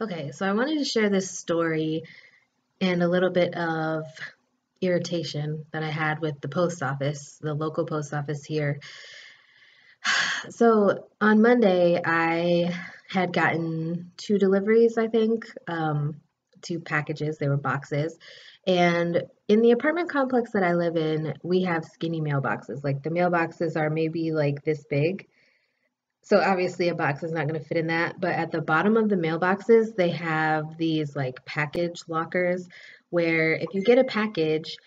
Okay, so I wanted to share this story and a little bit of irritation that I had with the post office, the local post office here. So on Monday, I had gotten two deliveries, I think, um, two packages, they were boxes. And in the apartment complex that I live in, we have skinny mailboxes. Like the mailboxes are maybe like this big so obviously a box is not going to fit in that, but at the bottom of the mailboxes, they have these like package lockers where if you get a package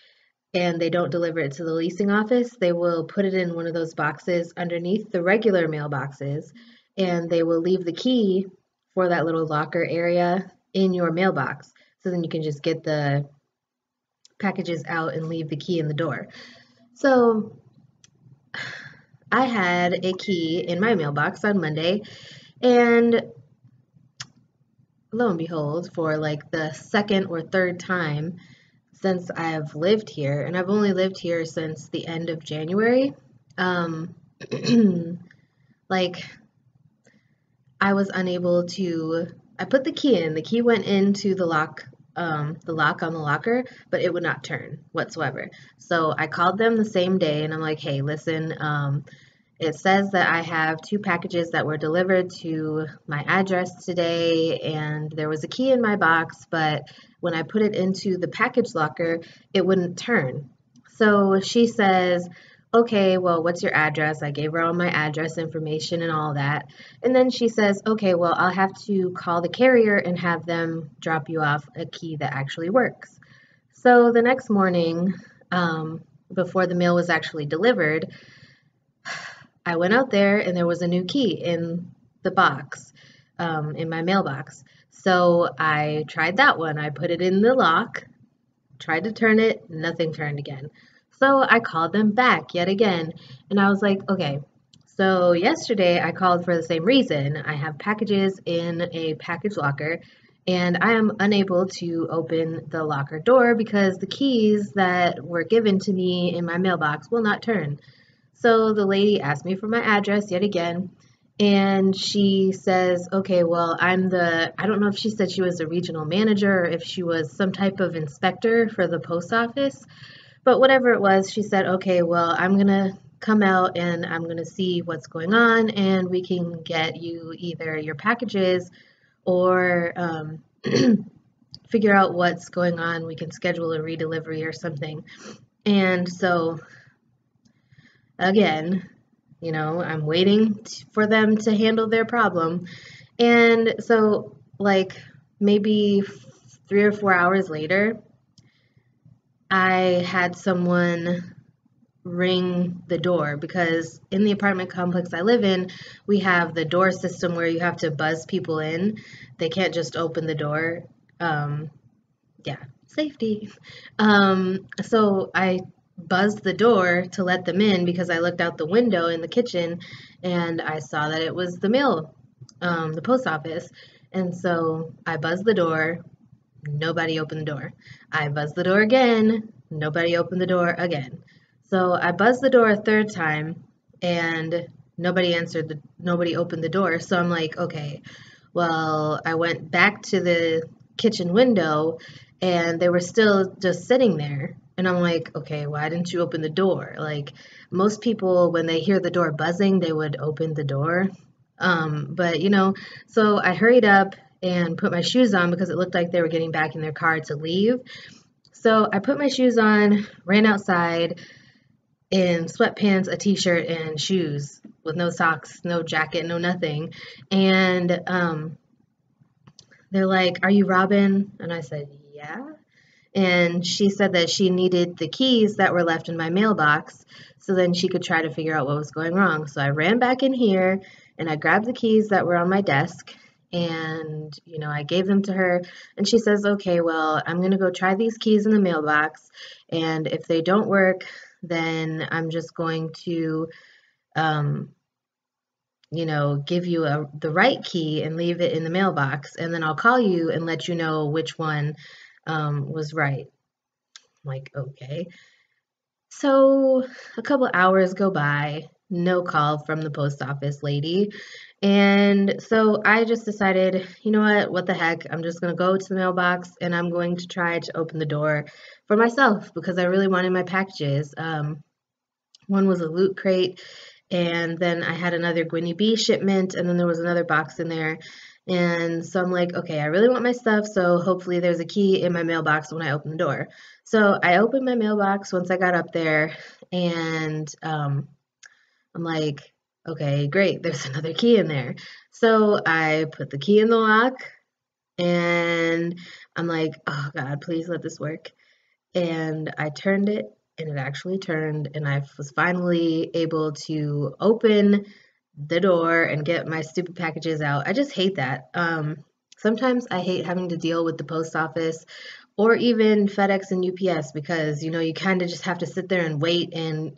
and they don't deliver it to the leasing office, they will put it in one of those boxes underneath the regular mailboxes and they will leave the key for that little locker area in your mailbox. So then you can just get the packages out and leave the key in the door. So I had a key in my mailbox on Monday, and lo and behold, for like the second or third time since I've lived here, and I've only lived here since the end of January, um, like I was unable to. I put the key in. The key went into the lock um, the lock on the locker, but it would not turn whatsoever. So I called them the same day and I'm like, hey, listen, um, it says that I have two packages that were delivered to my address today, and there was a key in my box, but when I put it into the package locker, it wouldn't turn. So she says, okay, well, what's your address? I gave her all my address information and all that. And then she says, okay, well, I'll have to call the carrier and have them drop you off a key that actually works. So the next morning, um, before the mail was actually delivered, I went out there and there was a new key in the box, um, in my mailbox. So I tried that one. I put it in the lock, tried to turn it, nothing turned again. So I called them back yet again. And I was like, okay, so yesterday I called for the same reason. I have packages in a package locker and I am unable to open the locker door because the keys that were given to me in my mailbox will not turn. So the lady asked me for my address yet again and she says, okay, well, I'm the, I don't know if she said she was a regional manager or if she was some type of inspector for the post office, but whatever it was, she said, okay, well, I'm going to come out and I'm going to see what's going on and we can get you either your packages or um, figure out what's going on. We can schedule a redelivery or something. And so, again, you know, I'm waiting for them to handle their problem. And so, like, maybe three or four hours later, I had someone ring the door because in the apartment complex I live in, we have the door system where you have to buzz people in. They can't just open the door. Um, yeah, safety. Um, so I buzzed the door to let them in because I looked out the window in the kitchen and I saw that it was the mail, um, the post office. And so I buzzed the door, Nobody opened the door. I buzzed the door again. Nobody opened the door again. So I buzzed the door a third time and nobody answered the nobody opened the door. So I'm like, okay. Well, I went back to the kitchen window and they were still just sitting there. And I'm like, okay, why didn't you open the door? Like most people when they hear the door buzzing, they would open the door. Um, but you know, so I hurried up and put my shoes on because it looked like they were getting back in their car to leave. So I put my shoes on, ran outside in sweatpants, a t-shirt, and shoes with no socks, no jacket, no nothing. And um, they're like, "Are you Robynne?" And I said, "Yeah." And she said that she needed the keys that were left in my mailbox so then she could try to figure out what was going wrong. So I ran back in here and I grabbed the keys that were on my desk and you know i gave them to her and she says okay well i'm going to go try these keys in the mailbox and if they don't work then i'm just going to um, you know give you a, the right key and leave it in the mailbox and then i'll call you and let you know which one um, was right. I'm like okay. So a couple hours go by no call from the post office lady. And so I just decided, you know what, what the heck, I'm just going to go to the mailbox and I'm going to try to open the door for myself because I really wanted my packages. Um, one was a loot crate, and then I had another Gwynnie Bee shipment, and then there was another box in there. And so I'm like, okay, I really want my stuff, so hopefully there's a key in my mailbox when I open the door. So I opened my mailbox once I got up there, and um, I'm like, okay, great, there's another key in there. So I put the key in the lock, and I'm like, oh God, please let this work. And I turned it, and it actually turned, and I was finally able to open the door and get my stupid packages out. I just hate that. Um, sometimes I hate having to deal with the post office or even FedEx and UPS because you know you kind of just have to sit there and wait and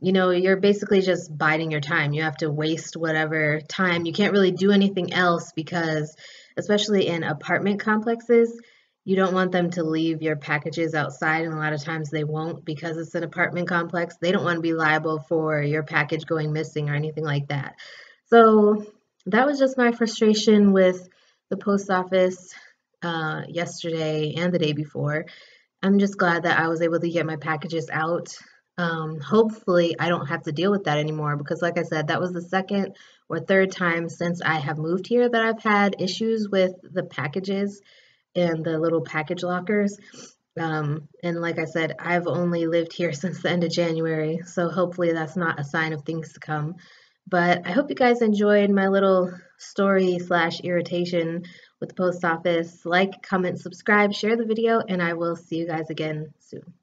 you know you're basically just biding your time. You have to waste whatever time. You can't really do anything else because especially in apartment complexes, you don't want them to leave your packages outside and a lot of times they won't because it's an apartment complex they don't want to be liable for your package going missing or anything like that so that was just my frustration with the post office uh, yesterday and the day before i'm just glad that i was able to get my packages out um, hopefully i don't have to deal with that anymore because like i said that was the second or third time since i have moved here that i've had issues with the packages and the little package lockers. Um, and like I said, I've only lived here since the end of January, so hopefully that's not a sign of things to come. But I hope you guys enjoyed my little story slash irritation with the post office. Like, comment, subscribe, share the video, and I will see you guys again soon.